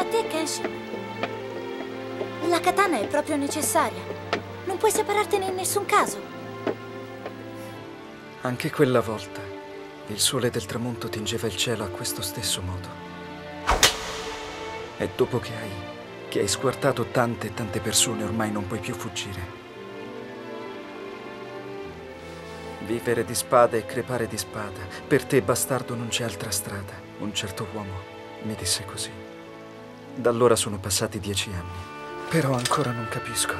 a te, Kenshin. La katana è proprio necessaria. Non puoi separartene in nessun caso. Anche quella volta, il sole del tramonto tingeva il cielo a questo stesso modo. E dopo che hai, che hai squartato tante e tante persone, ormai non puoi più fuggire. Vivere di spada e crepare di spada. Per te, bastardo, non c'è altra strada. Un certo uomo mi disse così. Da allora sono passati dieci anni. Però ancora non capisco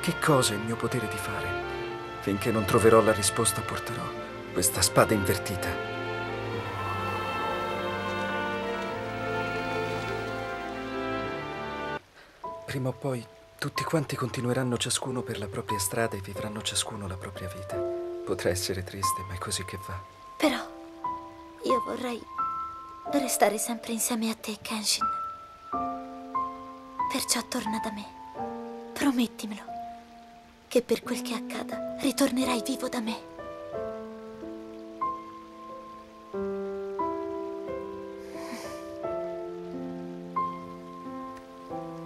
che cosa è il mio potere di fare. Finché non troverò la risposta porterò questa spada invertita. Prima o poi tutti quanti continueranno ciascuno per la propria strada e vivranno ciascuno la propria vita. Potrà essere triste, ma è così che va. Però io vorrei restare sempre insieme a te, Kenshin. Perciò torna da me. Promettimelo. Che per quel che accada, ritornerai vivo da me.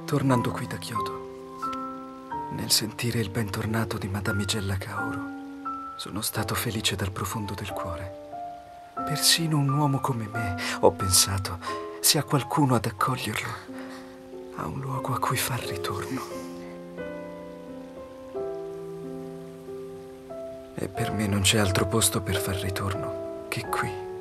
Tornando qui da Kyoto, nel sentire il bentornato di Madamigella Kaoru, sono stato felice dal profondo del cuore. Persino un uomo come me, ho pensato, se ha qualcuno ad accoglierlo, ha un luogo a cui far ritorno. E per me non c'è altro posto per far ritorno che qui.